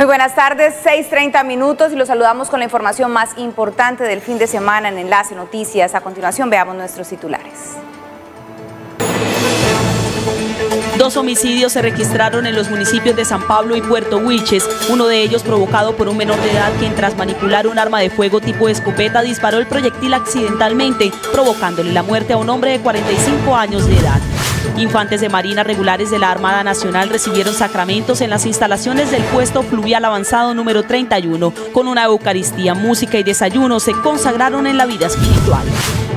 Muy buenas tardes, 6.30 minutos y los saludamos con la información más importante del fin de semana en Enlace Noticias. A continuación veamos nuestros titulares. Dos homicidios se registraron en los municipios de San Pablo y Puerto Wilches, uno de ellos provocado por un menor de edad quien tras manipular un arma de fuego tipo escopeta disparó el proyectil accidentalmente, provocándole la muerte a un hombre de 45 años de edad. Infantes de Marina regulares de la Armada Nacional recibieron sacramentos en las instalaciones del puesto fluvial avanzado número 31. Con una Eucaristía, música y desayuno se consagraron en la vida espiritual.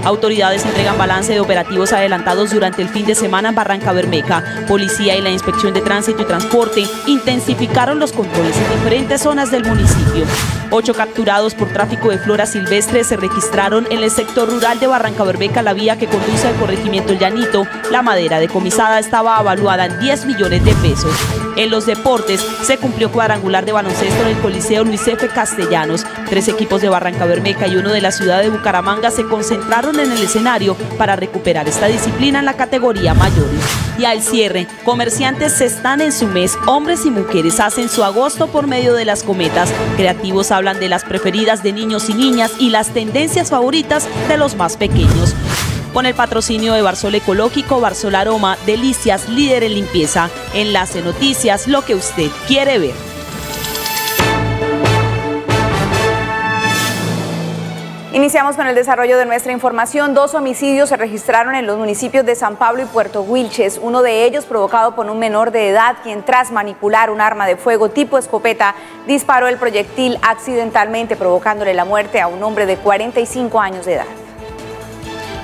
Autoridades entregan balance de operativos adelantados durante el fin de semana en Barranca Bermeja. Policía y la Inspección de Tránsito y Transporte intensificaron los controles en diferentes zonas del municipio. Ocho capturados por tráfico de flora silvestre se registraron en el sector rural de Barranca Bermeja, la vía que conduce al corregimiento Llanito. La madera decomisada estaba avaluada en 10 millones de pesos. En los deportes se cumplió cuadrangular de baloncesto en el Coliseo Luis F. Castellanos. Tres equipos de Barranca Bermeja y uno de la ciudad de Bucaramanga se concentraron en el escenario para recuperar esta disciplina en la categoría mayores. Y al cierre, comerciantes están en su mes, hombres y mujeres hacen su agosto por medio de las cometas. Creativos hablan de las preferidas de niños y niñas y las tendencias favoritas de los más pequeños con el patrocinio de Barsol Ecológico, Barsol Aroma, Delicias, líder en limpieza. Enlace Noticias, lo que usted quiere ver. Iniciamos con el desarrollo de nuestra información. Dos homicidios se registraron en los municipios de San Pablo y Puerto Wilches, uno de ellos provocado por un menor de edad quien tras manipular un arma de fuego tipo escopeta disparó el proyectil accidentalmente provocándole la muerte a un hombre de 45 años de edad.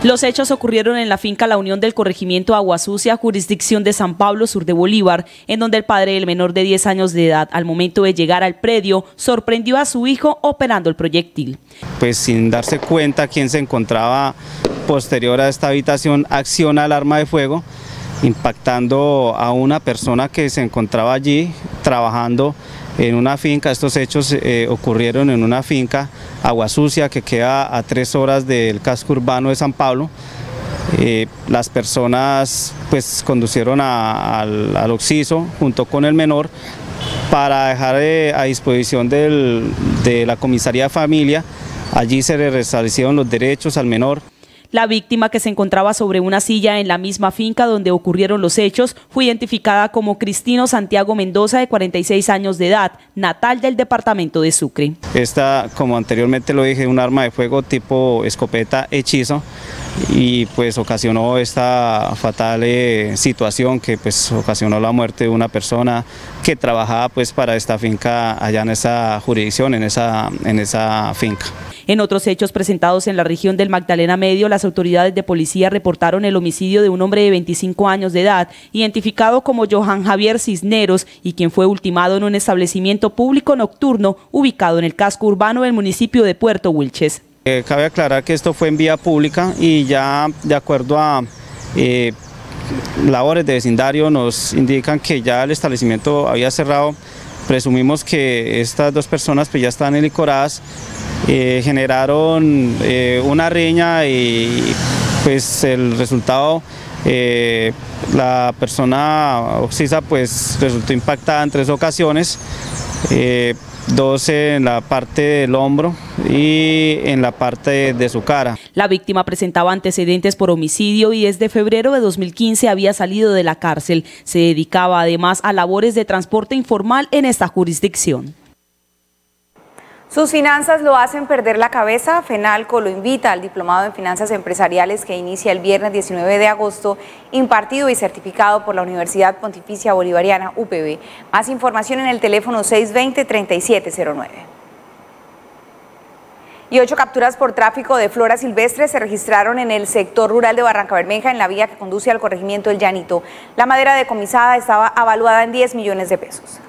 Los hechos ocurrieron en la finca La Unión del Corregimiento Agua Sucia, jurisdicción de San Pablo, sur de Bolívar, en donde el padre del menor de 10 años de edad, al momento de llegar al predio, sorprendió a su hijo operando el proyectil. Pues sin darse cuenta quién se encontraba posterior a esta habitación, acciona el arma de fuego, impactando a una persona que se encontraba allí trabajando en una finca. Estos hechos eh, ocurrieron en una finca, Agua Sucia, que queda a tres horas del casco urbano de San Pablo. Eh, las personas pues conducieron al, al Oxiso junto con el menor para dejar eh, a disposición de la comisaría de familia. Allí se le restablecieron los derechos al menor. La víctima que se encontraba sobre una silla en la misma finca donde ocurrieron los hechos fue identificada como Cristino Santiago Mendoza de 46 años de edad, natal del departamento de Sucre. Esta, como anteriormente lo dije, un arma de fuego tipo escopeta hechizo y pues ocasionó esta fatal eh, situación que pues ocasionó la muerte de una persona que trabajaba pues para esta finca allá en esa jurisdicción, en esa, en esa finca. En otros hechos presentados en la región del Magdalena Medio, las autoridades de policía reportaron el homicidio de un hombre de 25 años de edad, identificado como Johan Javier Cisneros, y quien fue ultimado en un establecimiento público nocturno ubicado en el casco urbano del municipio de Puerto Wilches. Eh, cabe aclarar que esto fue en vía pública y ya de acuerdo a eh, labores de vecindario nos indican que ya el establecimiento había cerrado. Presumimos que estas dos personas pues ya están elicoradas eh, generaron eh, una riña y pues el resultado, eh, la persona oxisa pues resultó impactada en tres ocasiones, dos en la parte del hombro y en la parte de su cara. La víctima presentaba antecedentes por homicidio y desde febrero de 2015 había salido de la cárcel. Se dedicaba además a labores de transporte informal en esta jurisdicción. Sus finanzas lo hacen perder la cabeza. FENALCO lo invita al Diplomado en Finanzas Empresariales que inicia el viernes 19 de agosto, impartido y certificado por la Universidad Pontificia Bolivariana UPB. Más información en el teléfono 620-3709. Y ocho capturas por tráfico de flora silvestre se registraron en el sector rural de Barranca Bermeja, en la vía que conduce al corregimiento El Llanito. La madera decomisada estaba avaluada en 10 millones de pesos.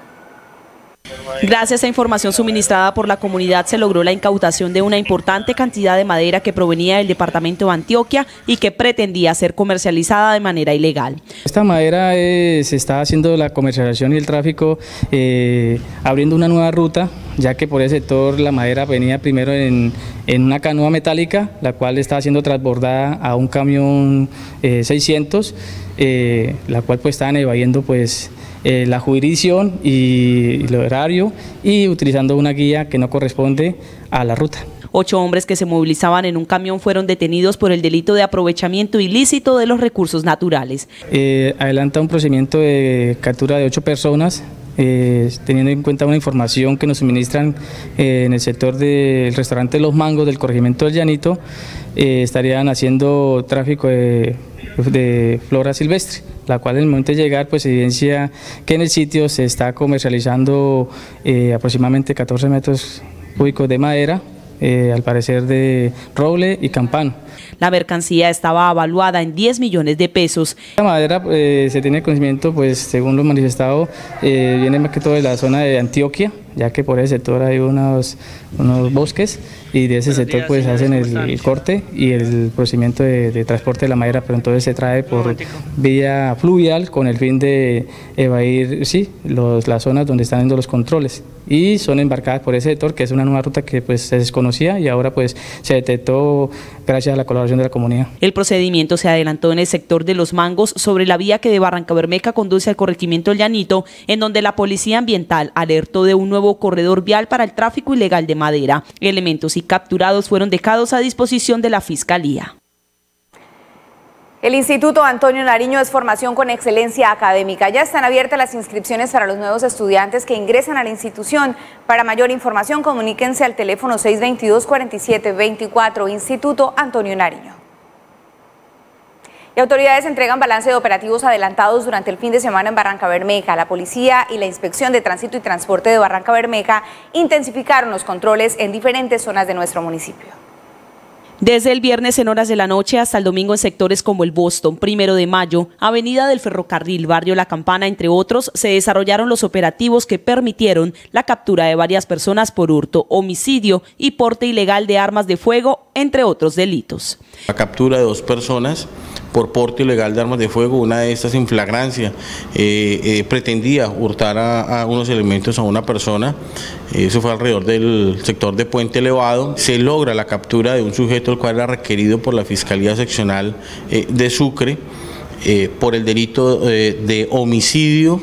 Gracias a información suministrada por la comunidad se logró la incautación de una importante cantidad de madera que provenía del departamento de Antioquia y que pretendía ser comercializada de manera ilegal. Esta madera se está haciendo la comercialización y el tráfico eh, abriendo una nueva ruta, ya que por ese sector la madera venía primero en, una canoa metálica, la cual estaba siendo transbordada a un camión 600, eh, eh, la cual pues estaban evadiendo pues eh, la jurisdicción y el horario y utilizando una guía que no corresponde a la ruta. Ocho hombres que se movilizaban en un camión fueron detenidos por el delito de aprovechamiento ilícito de los recursos naturales. Eh, adelanta un procedimiento de captura de ocho personas eh, teniendo en cuenta una información que nos suministran eh, en el sector del restaurante Los Mangos del corregimiento del Llanito, estarían haciendo tráfico de, flora silvestre, la cual en el momento de llegar pues evidencia que en el sitio se está comercializando aproximadamente 14 metros cúbicos de madera, al parecer de roble y campano. La mercancía estaba evaluada en 10 millones de pesos. La madera eh, se tiene conocimiento, pues según lo manifestado, eh, viene más que todo de la zona de Antioquia, ya que por ese sector hay unos, unos bosques y de ese sector pues hacen el, corte y el procedimiento de, transporte de la madera, pero entonces se trae por vía fluvial con el fin de evadir sí, los, las zonas donde están yendo los controles. Y son embarcadas por ese sector que es una nueva ruta que pues se desconocía y ahora pues se detectó gracias a la colaboración de la comunidad. El procedimiento se adelantó en el sector de Los Mangos sobre la vía que de Barranca Bermeja conduce al corregimiento Llanito, en donde la Policía Ambiental alertó de un nuevo corredor vial para el tráfico ilegal de madera. Elementos y capturados fueron dejados a disposición de la Fiscalía. El Instituto Antonio Nariño es formación con excelencia académica. Ya están abiertas las inscripciones para los nuevos estudiantes que ingresan a la institución. Para mayor información, comuníquense al teléfono 622-4724, Instituto Antonio Nariño. Y autoridades entregan balance de operativos adelantados durante el fin de semana en Barranca Bermeja. La policía y la Inspección de Tránsito y Transporte de Barranca Bermeja intensificaron los controles en diferentes zonas de nuestro municipio. Desde el viernes en horas de la noche hasta el domingo en sectores como el Boston, Primero de Mayo, Avenida del Ferrocarril, Barrio La Campana, entre otros, se desarrollaron los operativos que permitieron la captura de varias personas por hurto, homicidio y porte ilegal de armas de fuego, entre otros delitos. La captura de dos personas por porte ilegal de armas de fuego, una de estas en flagrancia, eh, eh, pretendía hurtar a, unos elementos a una persona, eso fue alrededor del sector de Puente Elevado, se logra la captura de un sujeto el cual era requerido por la Fiscalía Seccional eh, de Sucre por el delito de homicidio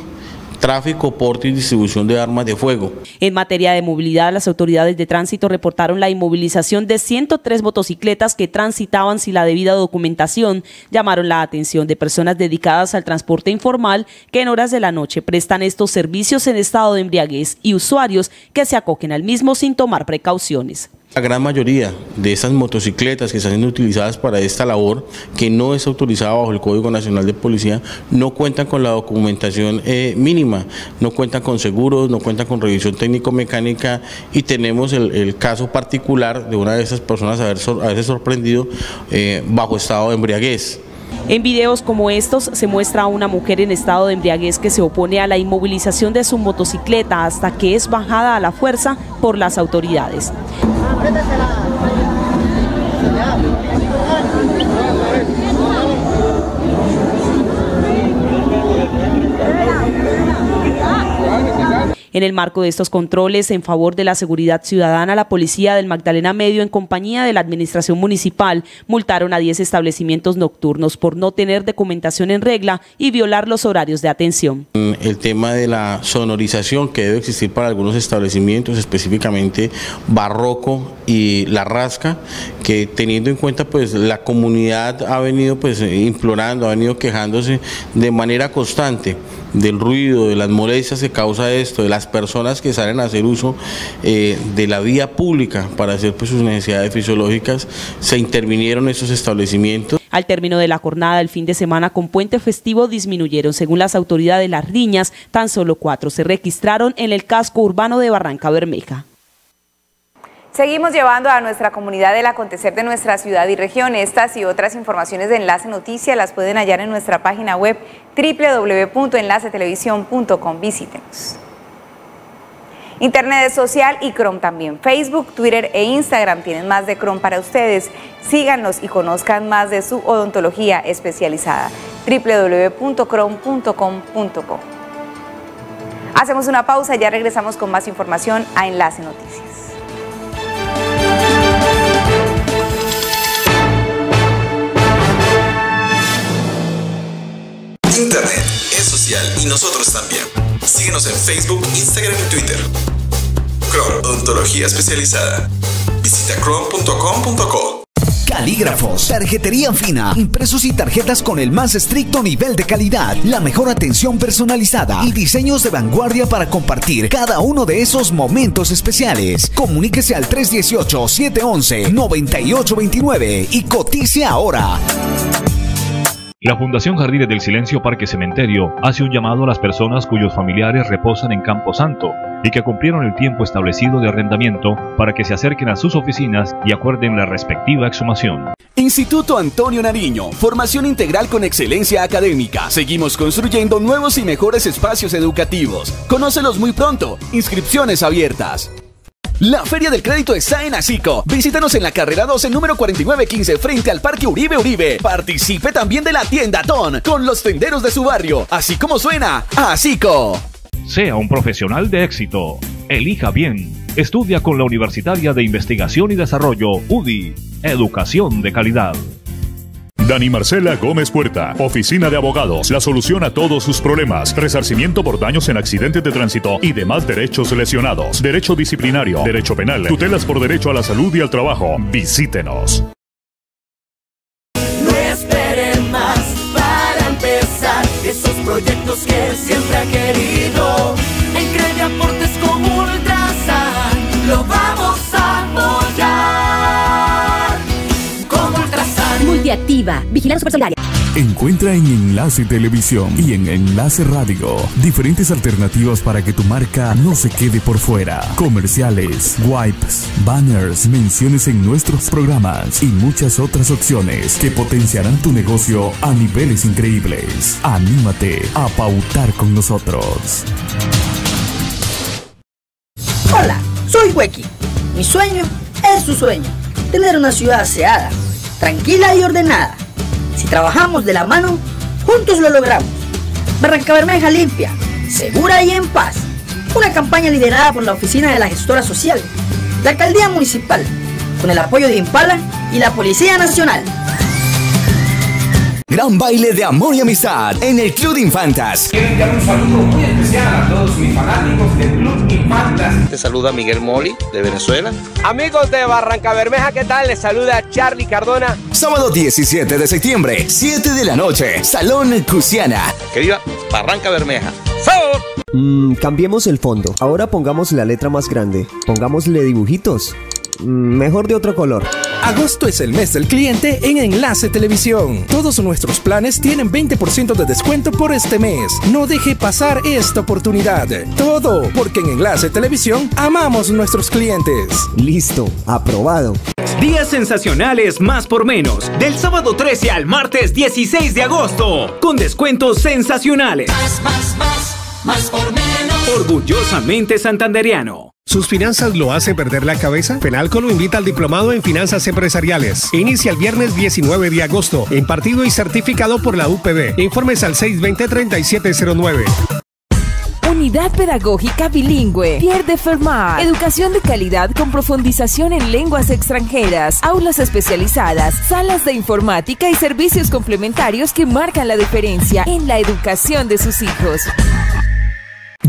tráfico, porte y distribución de armas de fuego. En materia de movilidad, las autoridades de tránsito reportaron la inmovilización de 103 motocicletas que transitaban sin la debida documentación. Llamaron la atención de personas dedicadas al transporte informal que en horas de la noche prestan estos servicios en estado de embriaguez y usuarios que se acoquen al mismo sin tomar precauciones. La gran mayoría de esas motocicletas que están siendo utilizadas para esta labor, que no es autorizada bajo el Código Nacional de Policía, no cuentan con la documentación eh, mínima, no cuentan con seguros, no cuentan con revisión técnico-mecánica y tenemos el, caso particular de una de esas personas haberse sorprendido eh, bajo estado de embriaguez. En videos como estos se muestra a una mujer en estado de embriaguez que se opone a la inmovilización de su motocicleta hasta que es bajada a la fuerza por las autoridades. 真的是了 En el marco de estos controles en favor de la seguridad ciudadana, la policía del Magdalena Medio, en compañía de la administración municipal, multaron a 10 establecimientos nocturnos por no tener documentación en regla y violar los horarios de atención. El tema de la sonorización que debe existir para algunos establecimientos, específicamente Barroco y La Rasca, que teniendo en cuenta pues la comunidad ha venido pues implorando, ha venido quejándose de manera constante del ruido, de las molestias que causa esto, de las personas que salen a hacer uso eh, de la vía pública para hacer pues, sus necesidades fisiológicas, se intervinieron esos establecimientos. Al término de la jornada del fin de semana con puente festivo disminuyeron, según las autoridades, las riñas, tan solo cuatro se registraron en el casco urbano de Barranca Bermeja. Seguimos llevando a nuestra comunidad el acontecer de nuestra ciudad y región. Estas y otras informaciones de Enlace Noticias las pueden hallar en nuestra página web www.enlacetelevisión.com. Visítenos. Internet es social y Chrome también. Facebook, Twitter e Instagram tienen más de Chrome para ustedes. Síganos y conozcan más de su odontología especializada. www.chrome.com.co. Hacemos una pausa y ya regresamos con más información a Enlace Noticias. Internet es oficial y nosotros también. Síguenos en Facebook, Instagram y Twitter. Chrome Odontología Especializada. Visita chrome.com.co. Calígrafos, tarjetería fina, impresos y tarjetas con el más estricto nivel de calidad, la mejor atención personalizada y diseños de vanguardia para compartir cada uno de esos momentos especiales. Comuníquese al 318-711-9829 y cotice ahora. La Fundación Jardines del Silencio Parque Cementerio hace un llamado a las personas cuyos familiares reposan en Campo Santo y que cumplieron el tiempo establecido de arrendamiento para que se acerquen a sus oficinas y acuerden la respectiva exhumación. Instituto Antonio Nariño, formación integral con excelencia académica. Seguimos construyendo nuevos y mejores espacios educativos. Conócelos muy pronto. Inscripciones abiertas. La Feria del Crédito está en Asico. Visítanos en la carrera 12, número 4915, frente al Parque Uribe Uribe. Participe también de la tienda Ton con los tenderos de su barrio. Así como suena, Asico. Sea un profesional de éxito. Elija bien. Estudia con la Universitaria de Investigación y Desarrollo, UDI. Educación de calidad. Dani Marcela Gómez Puerta, Oficina de Abogados, la solución a todos sus problemas, resarcimiento por daños en accidentes de tránsito y demás derechos lesionados, derecho disciplinario, derecho penal, tutelas por derecho a la salud y al trabajo. Visítenos. No espere más. Para empezar esos proyectos que siempre ha querido. Ultrasan. Multiactiva, Vigilancia Supersolidaria. Encuentra en Enlace Televisión y en Enlace Radio diferentes alternativas para que tu marca no se quede por fuera. Comerciales, wipes, banners, menciones en nuestros programas y muchas otras opciones que potenciarán tu negocio a niveles increíbles. Anímate a pautar con nosotros. Hola, soy Huequi. Mi sueño es su sueño. Tener una ciudad aseada, tranquila y ordenada. Si trabajamos de la mano, juntos lo logramos. Barranca Bermeja limpia, segura y en paz. Una campaña liderada por la Oficina de la Gestora Social, la Alcaldía Municipal, con el apoyo de Impala y la Policía Nacional. Gran baile de amor y amistad en el Club de Infantas. Quiero enviar un saludo muy especial a todos mis fanáticos del Club Infantas. Te saluda Miguel Moli de Venezuela. Amigos de Barranca Bermeja, ¿qué tal? Les saluda Charlie Cardona. Sábado 17 de septiembre, 7 de la noche, Salón Cusiana. Que viva Barranca Bermeja. ¡Sabor! Mm, cambiemos el fondo. Ahora pongamos la letra más grande. Pongámosle dibujitos. Mm, mejor de otro color. Agosto es el mes del cliente en Enlace Televisión. Todos nuestros planes tienen 20% de descuento por este mes. No deje pasar esta oportunidad. Todo porque en Enlace Televisión amamos nuestros clientes. Listo, aprobado. Días sensacionales más por menos. Del sábado 13 al martes 16 de agosto. Con descuentos sensacionales. Más, más, más, más por menos. Orgullosamente santanderiano. ¿Sus finanzas lo hacen perder la cabeza? Penalco lo invita al diplomado en finanzas empresariales. Inicia el viernes 19 de agosto, impartido y certificado por la UPB. Informes al 620-3709. Unidad Pedagógica Bilingüe. Pierre de Fermat. Educación de calidad con profundización en lenguas extranjeras. Aulas especializadas. Salas de informática y servicios complementarios que marcan la diferencia en la educación de sus hijos.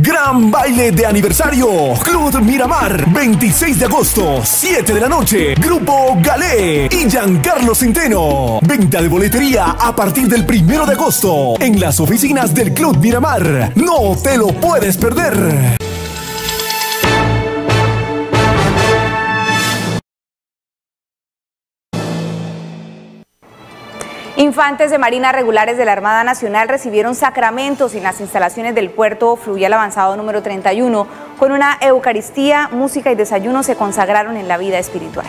Gran baile de aniversario. Club Miramar. 26 de agosto, 7 de la noche. Grupo Galé y Giancarlo Centeno. Venta de boletería a partir del 1 de agosto. En las oficinas del Club Miramar. No te lo puedes perder. Infantes de Marina regulares de la Armada Nacional recibieron sacramentos en las instalaciones del puerto fluvial avanzado número 31. Con una Eucaristía, música y desayuno se consagraron en la vida espiritual.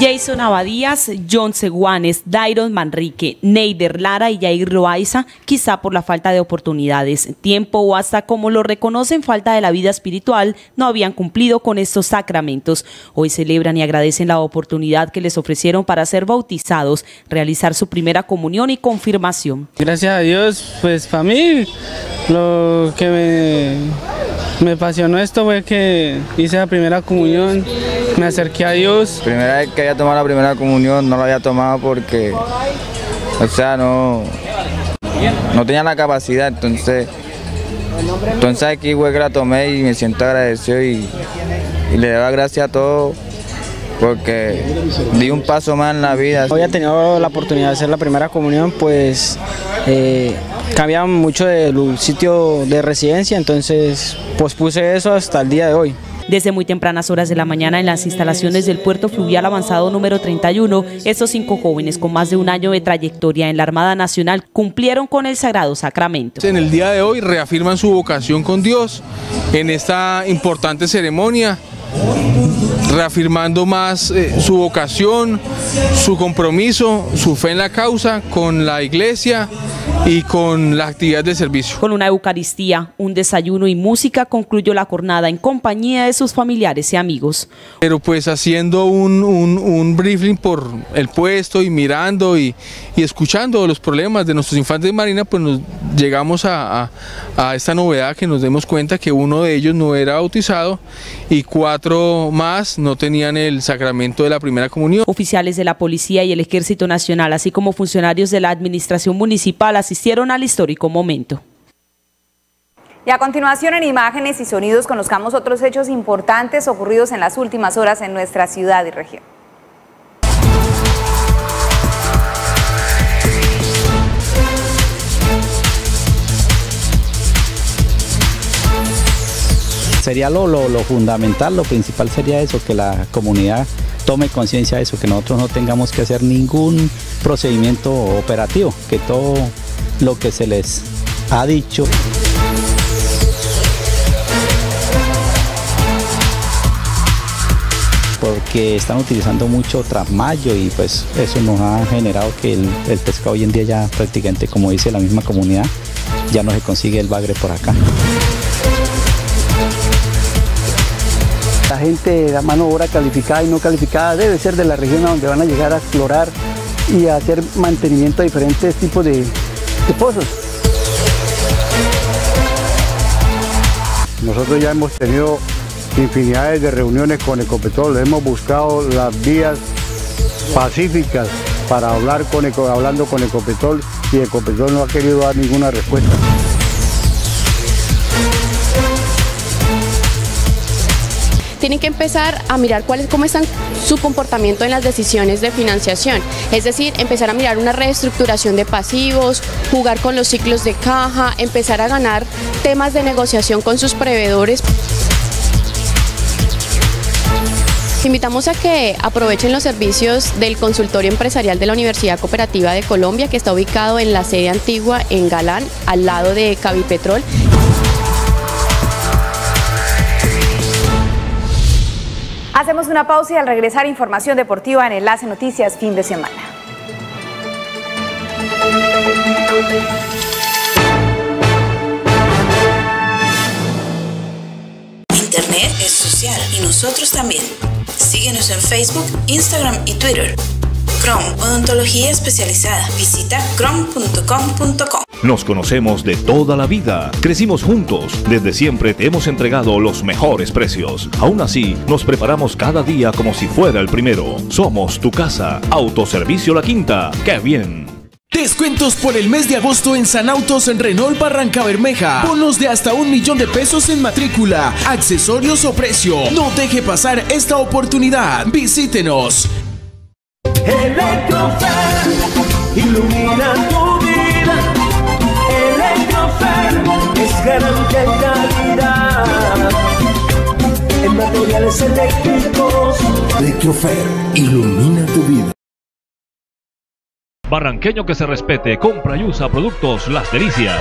Jason Abadías, John Seguanes, Dairon Manrique, Neider Lara y Jair Loaiza, quizá por la falta de oportunidades, tiempo o hasta como lo reconocen falta de la vida espiritual, no habían cumplido con estos sacramentos. Hoy celebran y agradecen la oportunidad que les ofrecieron para ser bautizados, realizar su primera comunión y confirmación. Gracias a Dios, pues para mí lo que me, me apasionó esto fue que hice la primera comunión, me acerqué a Dios. Primera vez que había tomado la primera comunión no la había tomado porque, o sea, no, no tenía la capacidad, entonces, entonces aquí fue que la tomé y me siento agradecido y, y le doy gracias a todos porque di un paso más en la vida. Hoy he tenido la oportunidad de hacer la primera comunión, pues eh, cambia mucho del sitio de residencia, entonces pospuse eso hasta el día de hoy. Desde muy tempranas horas de la mañana en las instalaciones del puerto fluvial avanzado número 31, estos cinco jóvenes con más de un año de trayectoria en la Armada Nacional cumplieron con el sagrado sacramento. En el día de hoy reafirman su vocación con Dios en esta importante ceremonia reafirmando más eh, su vocación, su compromiso, su fe en la causa con la iglesia y con la actividad de servicio. Con una Eucaristía, un desayuno y música concluyó la jornada en compañía de sus familiares y amigos. Pero pues haciendo un, un, un briefing por el puesto y mirando y, y, escuchando los problemas de nuestros infantes de marina, pues nos llegamos a, a, a esta novedad que nos demos cuenta que uno de ellos no era bautizado y cuatro más no tenían el sacramento de la primera comunión. Oficiales de la Policía y el Ejército Nacional, así como funcionarios de la Administración Municipal, asistieron al histórico momento. Y a continuación en imágenes y sonidos conozcamos otros hechos importantes ocurridos en las últimas horas en nuestra ciudad y región. Sería lo, lo, lo fundamental, lo principal sería eso, que la comunidad tome conciencia de eso, que nosotros no tengamos que hacer ningún procedimiento operativo, que todo lo que se les ha dicho. porque están utilizando mucho trasmayo y pues eso nos ha generado que el, el, pescado hoy en día ya prácticamente como dice la misma comunidad ya no se consigue el bagre por acá. La gente, la mano obra calificada y no calificada debe ser de la región a donde van a llegar a explorar y a hacer mantenimiento a diferentes tipos de, pozos. Nosotros ya hemos tenido infinidades de reuniones con Ecopetrol, hemos buscado las vías pacíficas para hablar con Eco, hablando con Ecopetrol y Ecopetrol no ha querido dar ninguna respuesta. Tienen que empezar a mirar cómo está su comportamiento en las decisiones de financiación. Es decir, empezar a mirar una reestructuración de pasivos, jugar con los ciclos de caja, empezar a ganar temas de negociación con sus proveedores. Invitamos a que aprovechen los servicios del consultorio empresarial de la Universidad Cooperativa de Colombia, que está ubicado en la sede antigua en Galán, al lado de Cavipetrol. Hacemos una pausa y al regresar información deportiva en Enlace Noticias fin de semana. Internet es social y nosotros también. Síguenos en Facebook, Instagram y Twitter. Chrome, odontología especializada. Visita chrome.com.co. Nos conocemos de toda la vida, crecimos juntos, desde siempre te hemos entregado los mejores precios. Aún así, nos preparamos cada día como si fuera el primero. Somos tu casa, Autoservicio La Quinta. ¡Qué bien! Descuentos por el mes de agosto en San Autos en Renault Barranca Bermeja. Bonos de hasta un millón de pesos en matrícula, accesorios o precio. No deje pasar esta oportunidad. Visítenos. Electrofer ilumina tu vida. Electrofer es garantía y calidad. En materiales eléctricos. Electrofer ilumina tu vida. Barranqueño que se respete, compra y usa productos Las Delicias.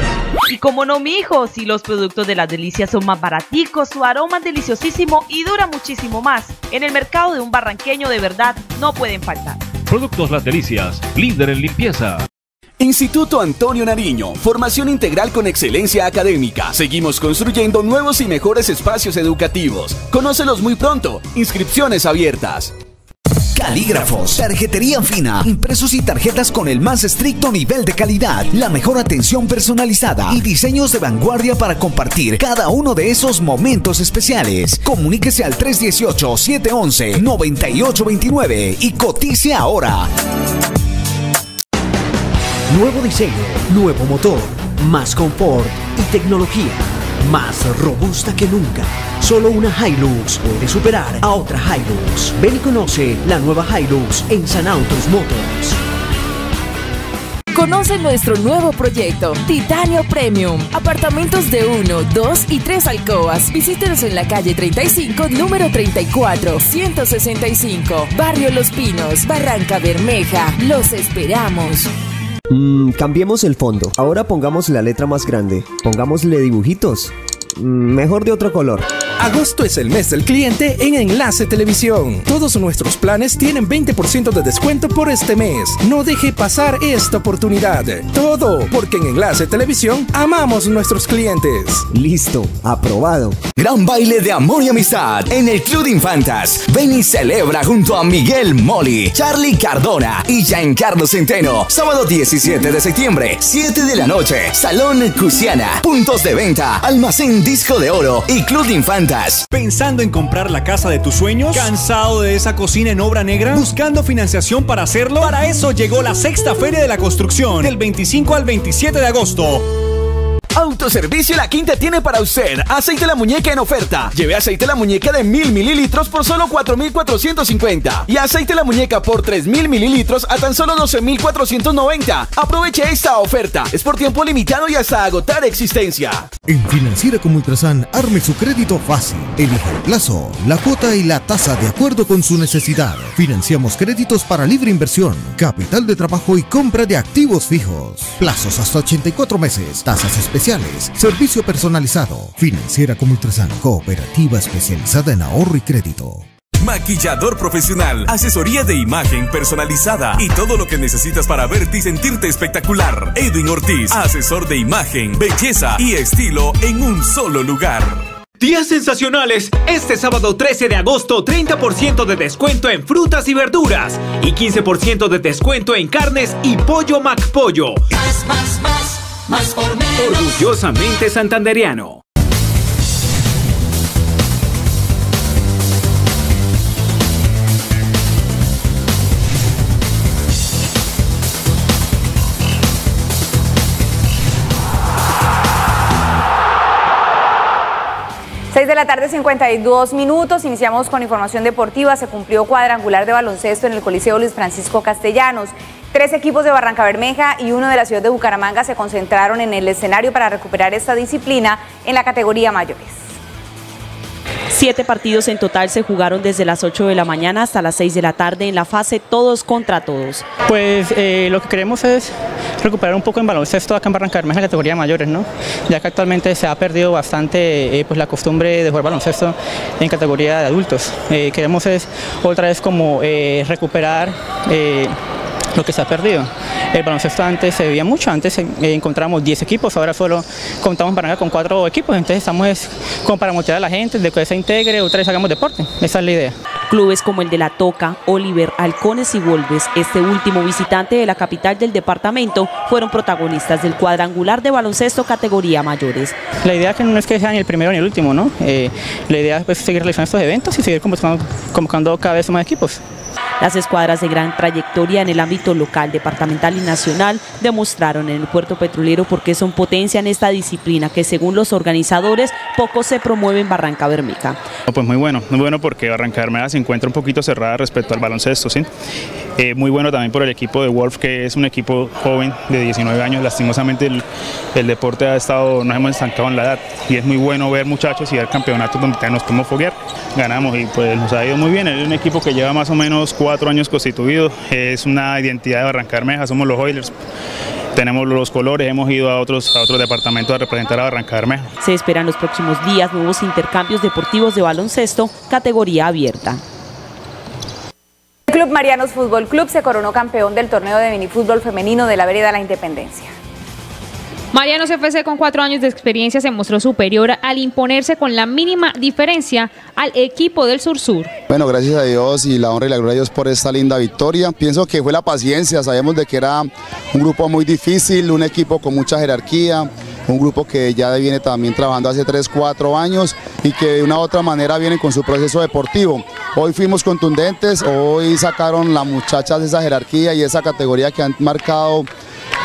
Y como no, mi hijo, si los productos de Las Delicias son más baraticos, su aroma es deliciosísimo y dura muchísimo más. En el mercado de un barranqueño de verdad no pueden faltar. Productos Las Delicias, líder en limpieza. Instituto Antonio Nariño, formación integral con excelencia académica. Seguimos construyendo nuevos y mejores espacios educativos. Conócelos muy pronto. Inscripciones abiertas. Calígrafos, tarjetería fina, impresos y tarjetas con el más estricto nivel de calidad, la mejor atención personalizada y diseños de vanguardia para compartir cada uno de esos momentos especiales. Comuníquese al 318-711-9829 y cotice ahora. Nuevo diseño, nuevo motor, más confort y tecnología. Más robusta que nunca. Solo una Hilux puede superar a otra Hilux. Ven y conoce la nueva Hilux en San Autos Motors. Conoce nuestro nuevo proyecto, Titanio Premium. Apartamentos de 1, 2 y 3 alcobas. Visítenos en la calle 35, número 34, 165, Barrio Los Pinos, Barranca Bermeja. Los esperamos. Mm, cambiemos el fondo. Ahora pongamos la letra más grande. Pongámosle dibujitos. Mm, mejor de otro color. Agosto es el mes del cliente en Enlace Televisión. Todos nuestros planes tienen 20% de descuento por este mes. No deje pasar esta oportunidad. Todo, porque en Enlace Televisión amamos nuestros clientes. Listo, aprobado. Gran baile de amor y amistad en el Club de Infantas. Ven y celebra junto a Miguel Moli, Charlie Cardona y Giancarlo Centeno. Sábado 17 de septiembre, 7 de la noche. Salón Cusiana. Puntos de venta. Almacén Disco de Oro y Club de Infantas. ¿Pensando en comprar la casa de tus sueños? ¿Cansado de esa cocina en obra negra? ¿Buscando financiación para hacerlo? Para eso llegó la sexta Feria de la Construcción, del 25 al 27 de agosto. Autoservicio La Quinta tiene para usted aceite la muñeca en oferta. Lleve aceite la muñeca de 1000 mililitros por solo 4450 y aceite la muñeca por 3000 mililitros a tan solo 12490. Aproveche esta oferta. Es por tiempo limitado y hasta agotar existencia. En Financiera como Ultrasan, arme su crédito fácil. Elija el plazo, la cuota y la tasa de acuerdo con su necesidad. Financiamos créditos para libre inversión, capital de trabajo y compra de activos fijos. Plazos hasta 84 meses, tasas especiales servicio personalizado, financiera como Ultrasan, cooperativa especializada en ahorro y crédito. Maquillador profesional, asesoría de imagen personalizada y todo lo que necesitas para verte y sentirte espectacular. Edwin Ortiz, asesor de imagen, belleza y estilo en un solo lugar. Días sensacionales. Este sábado 13 de agosto, 30% de descuento en frutas y verduras y 15% de descuento en carnes y pollo McPollo. Más, más, más. Más por. Orgullosamente santanderiano. La tarde, 52 minutos. Iniciamos con información deportiva. Se cumplió cuadrangular de baloncesto en el Coliseo Luis Francisco Castellanos. Tres equipos de Barranca Bermeja y uno de la ciudad de Bucaramanga se concentraron en el escenario para recuperar esta disciplina en la categoría mayores. Siete partidos en total se jugaron desde las 8 de la mañana hasta las 6 de la tarde en la fase todos contra todos. Pues eh, lo que queremos es recuperar un poco en baloncesto acá en Barranca Bermeja en la categoría mayores, ¿no? ya que actualmente se ha perdido bastante eh, pues la costumbre de jugar baloncesto en categoría de adultos. Eh, queremos es otra vez como recuperar lo que se ha perdido. El baloncesto antes se veía mucho, antes encontramos 10 equipos, ahora solo contamos Barranca con 4 equipos, entonces estamos como para motivar a la gente de que se integre, otra vez hagamos deporte, esa es la idea. Clubes como el de La Toca, Oliver, Halcones y Wolves, este último visitante de la capital del departamento, fueron protagonistas del cuadrangular de baloncesto categoría mayores. La idea que no es que sean el primero ni el último, ¿no? Eh, la idea es pues, seguir realizando estos eventos y seguir convocando, convocando cada vez más equipos. Las escuadras de gran trayectoria en el ámbito local, departamental y nacional demostraron en el puerto petrolero por qué son potencia en esta disciplina que según los organizadores poco se promueve en Barranca Bermeja. Pues muy bueno, muy bueno porque Barranca Bermeja se encuentra un poquito cerrada respecto al baloncesto, ¿sí? Eh, muy bueno también por el equipo de Wolf, que es un equipo joven de 19 años. Lastimosamente el, el, deporte ha estado, nos hemos estancado en la edad y es muy bueno ver muchachos y ver campeonatos donde nos podemos foguear. Ganamos y pues nos ha ido muy bien. Es un equipo que lleva más o menos cuatro años constituido, es una identidad de Barranca Bermeja, somos los Oilers tenemos los colores, hemos ido a otros, a otros departamentos a representar a Barranca Bermeja. Se esperan los próximos días nuevos intercambios deportivos de baloncesto, categoría abierta. El Club Marianos Fútbol Club se coronó campeón del torneo de minifútbol femenino de la Vereda La Independencia. Marianos FC con cuatro años de experiencia se mostró superior al imponerse con la mínima diferencia al equipo del Sur-Sur. Bueno, gracias a Dios y la honra y la gloria a Dios por esta linda victoria. Pienso que fue la paciencia, sabemos de que era un grupo muy difícil, un equipo con mucha jerarquía, un grupo que ya viene también trabajando hace 3, 4 años y que de una u otra manera viene con su proceso deportivo. Hoy fuimos contundentes, hoy sacaron las muchachas de esa jerarquía y esa categoría que han marcado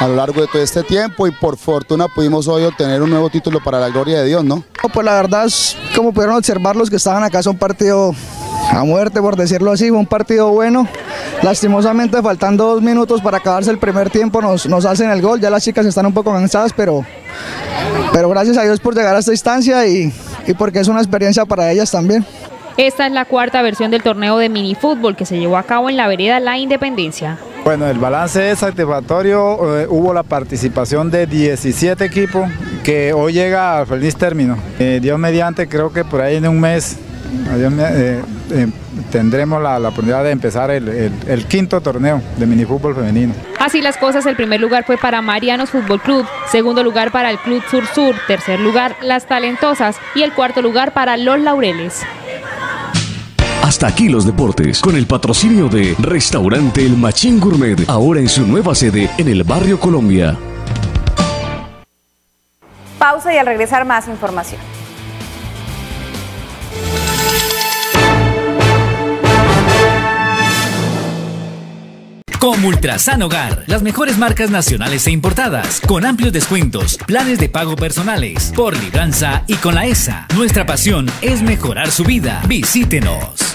a lo largo de todo este tiempo y por fortuna pudimos hoy obtener un nuevo título para la gloria de Dios, ¿no? Pues la verdad, como pudieron observar los que estaban acá, es un partido a muerte, por decirlo así, fue un partido bueno. Lastimosamente, faltando dos minutos para acabarse el primer tiempo, nos, nos hacen el gol. Ya las chicas están un poco cansadas, pero, pero gracias a Dios por llegar a esta instancia y, y porque es una experiencia para ellas también. Esta es la cuarta versión del torneo de minifútbol que se llevó a cabo en la vereda La Independencia. Bueno, el balance es satisfactorio, eh, hubo la participación de 17 equipos que hoy llega al feliz término. Eh, Dios mediante, creo que por ahí en un mes eh, eh, tendremos la, oportunidad de empezar el- el quinto torneo de minifútbol femenino. Así las cosas, el primer lugar fue para Marianos Fútbol Club, segundo lugar para el Club Sur Sur, tercer lugar Las Talentosas y el cuarto lugar para Los Laureles. Hasta aquí los deportes, con el patrocinio de Restaurante El Machín Gourmet, ahora en su nueva sede en el barrio Colombia. Pausa y al regresar más información. Como Ultrasan Hogar, las mejores marcas nacionales e importadas, con amplios descuentos, planes de pago personales, por libranza y con la ESA. Nuestra pasión es mejorar su vida. Visítenos.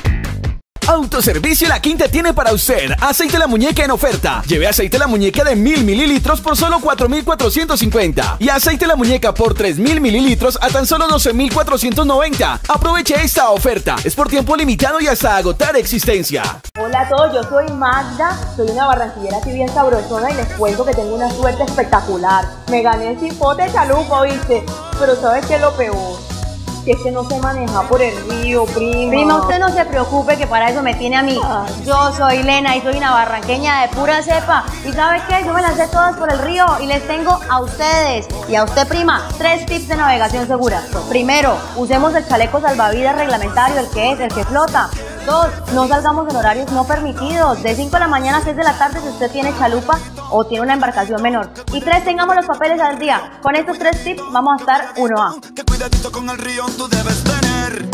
Autoservicio La Quinta tiene para usted aceite la muñeca en oferta. Lleve aceite la muñeca de 1000 mililitros por solo 4450 y aceite la muñeca por 3000 mililitros a tan solo 12490. Aproveche esta oferta. Es por tiempo limitado y hasta agotar existencia. Hola a todos, yo soy Magda, soy una barranquillera así bien sabrosona y les cuento que tengo una suerte espectacular. Me gané el cipote de chalupa, ¿viste? Pero ¿sabes qué es lo peor? Que es que no se maneja por el río, prima. Prima, usted no se preocupe que para eso me tiene a mí. Yo soy Lena y soy una barranqueña de pura cepa. ¿Y sabes qué? Yo me lancé todas por el río y les tengo a ustedes y a usted, prima, tres tips de navegación segura. Primero, usemos el chaleco salvavidas reglamentario, el que es, el que flota. Dos, no salgamos en horarios no permitidos, de 5 de la mañana a 6 de la tarde si usted tiene chalupa o tiene una embarcación menor. Y tres, tengamos los papeles al día. Con estos tres tips vamos a estar 1A. Cuidadito con el río, tú debes tener.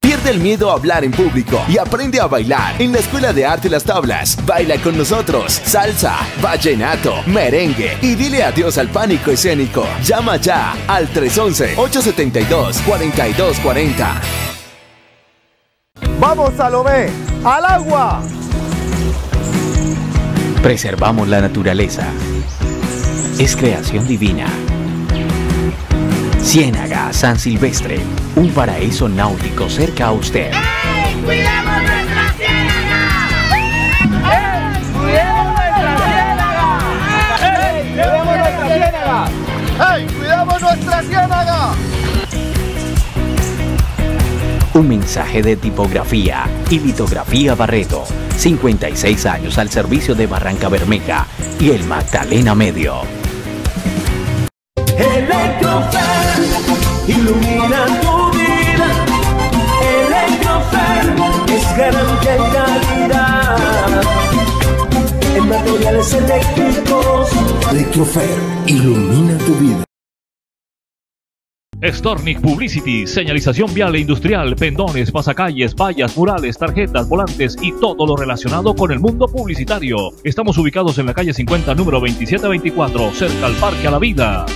Pierde el miedo a hablar en público y aprende a bailar en la Escuela de Arte Las Tablas. Baila con nosotros salsa, vallenato, merengue y dile adiós al pánico escénico. Llama ya al 311-872-4240. Vamos, Salomé, al agua. Preservamos la naturaleza. Es creación divina. Ciénaga San Silvestre, un paraíso náutico cerca a usted. ¡Cuidamos nuestra ¡Ey, cuidamos nuestra ciénaga! ¡Ey, cuidamos nuestra ciénaga! Un mensaje de tipografía y litografía Barreto. 56 años al servicio de Barranca Bermeja y el Magdalena Medio. Electrofer, ilumina tu vida. Electrofer es garantía y calidad. En materiales eléctricos. Electrofer, ilumina tu vida. Stornic Publicity, señalización vial e industrial, pendones, pasacalles, vallas, murales, tarjetas, volantes y todo lo relacionado con el mundo publicitario. Estamos ubicados en la calle 50, número 2724, cerca al Parque a la Vida.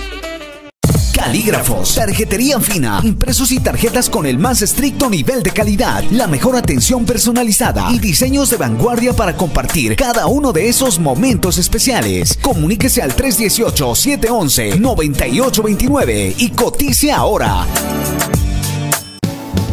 Calígrafos, tarjetería fina, impresos y tarjetas con el más estricto nivel de calidad, la mejor atención personalizada y diseños de vanguardia para compartir cada uno de esos momentos especiales. Comuníquese al 318-711-9829 y cotice ahora.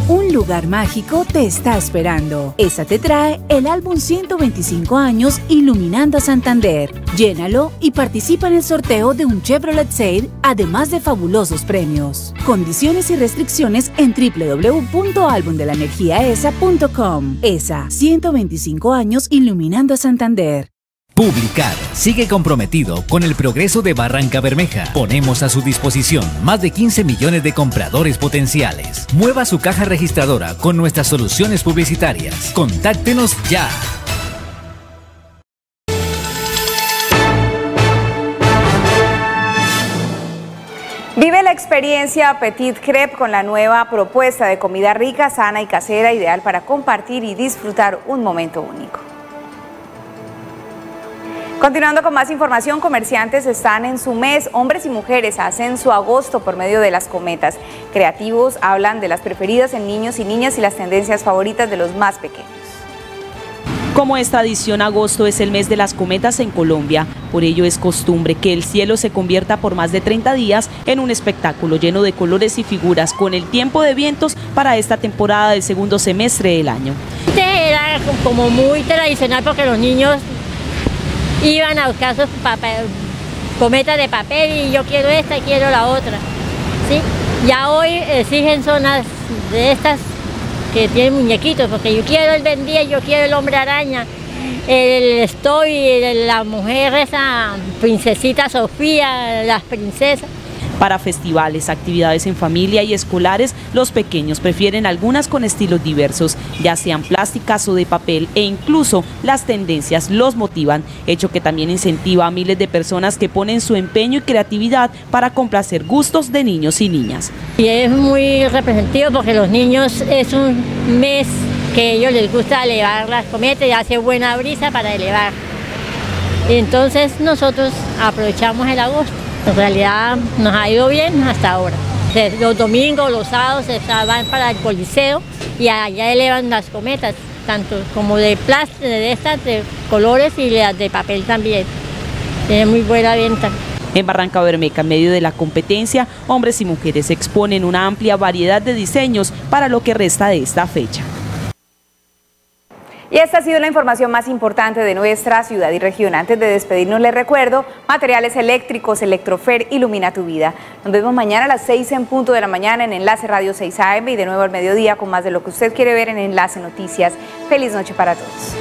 Un lugar mágico te está esperando. ESA te trae el álbum 125 años Iluminando a Santander. Llénalo y participa en el sorteo de un Chevrolet Sale, además de fabulosos premios. Condiciones y restricciones en www.albumdelaenergiaesa.com. ESA, 125 años Iluminando a Santander. Publicar sigue comprometido con el progreso de Barranca Bermeja. Ponemos a su disposición más de 15 millones de compradores potenciales. Mueva su caja registradora con nuestras soluciones publicitarias. Contáctenos ya. Vive la experiencia Petit Crepe con la nueva propuesta de comida rica, sana y casera, ideal para compartir y disfrutar un momento único. Continuando con más información, comerciantes están en su mes, hombres y mujeres hacen su agosto por medio de las cometas. Creativos hablan de las preferidas en niños y niñas y las tendencias favoritas de los más pequeños. Como es tradición, agosto es el mes de las cometas en Colombia. Por ello es costumbre que el cielo se convierta por más de 30 días en un espectáculo lleno de colores y figuras con el tiempo de vientos para esta temporada del segundo semestre del año. Era como muy tradicional porque los niños iban a buscar sus cometas de papel y yo quiero esta y quiero la otra. ¿sí? Ya hoy exigen zonas de estas que tienen muñequitos, porque yo quiero el Ben yo quiero el hombre araña, el estoy, la mujer esa princesita Sofía, las princesas. Para festivales, actividades en familia y escolares, los pequeños prefieren algunas con estilos diversos, ya sean plásticas o de papel e incluso las tendencias los motivan, hecho que también incentiva a miles de personas que ponen su empeño y creatividad para complacer gustos de niños y niñas. Y es muy representativo porque los niños es un mes que a ellos les gusta elevar las cometas y hace buena brisa para elevar. Entonces nosotros aprovechamos el agosto. En realidad nos ha ido bien hasta ahora. Los domingos, los sábados se van para el Coliseo y allá elevan las cometas, tanto como de plástico, de estas, de colores y las de papel también. Tiene muy buena venta. En Barranca Bermeja, en medio de la competencia, hombres y mujeres exponen una amplia variedad de diseños para lo que resta de esta fecha. Y esta ha sido la información más importante de nuestra ciudad y región. Antes de despedirnos, les recuerdo, materiales eléctricos, Electrofer, ilumina tu vida. Nos vemos mañana a las 6 en punto de la mañana en Enlace Radio 6 AM y de nuevo al mediodía con más de lo que usted quiere ver en Enlace Noticias. Feliz noche para todos.